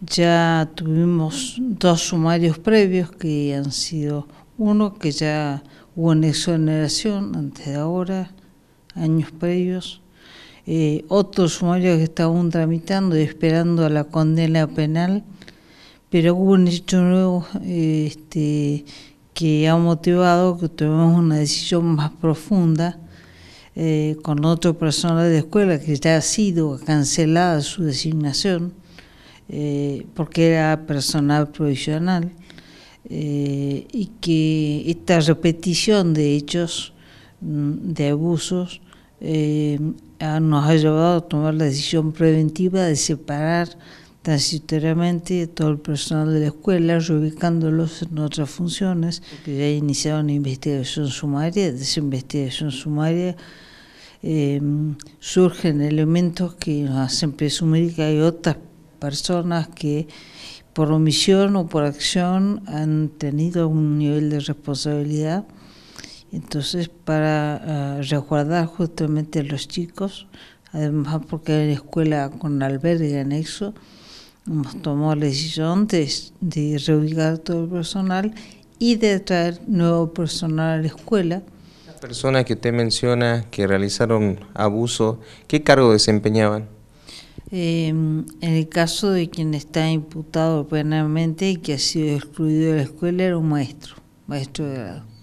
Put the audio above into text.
ya tuvimos dos sumarios previos que han sido uno que ya hubo en exoneración antes de ahora, años previos, eh, otro sumario que está aún tramitando y esperando a la condena penal, pero hubo un hecho nuevo este, que ha motivado que tomemos una decisión más profunda eh, con otro personal de escuela que ya ha sido cancelada su designación eh, porque era personal provisional eh, y que esta repetición de hechos mm, de abusos nos ha llevado a tomar la decisión preventiva de separar transitoriamente todo el personal de la escuela, reubicándolos en otras funciones, que ya iniciado una investigación sumaria, de esa investigación sumaria. Eh, surgen elementos que nos hacen presumir que hay otras personas que por omisión o por acción han tenido un nivel de responsabilidad. Entonces, para uh, resguardar justamente a los chicos, además porque hay una escuela con albergue anexo, hemos tomado la decisión de, de reubicar todo el personal y de traer nuevo personal a la escuela personas que usted menciona que realizaron abuso, ¿qué cargo desempeñaban? Eh, en el caso de quien está imputado penalmente y que ha sido excluido de la escuela era un maestro, maestro de grado.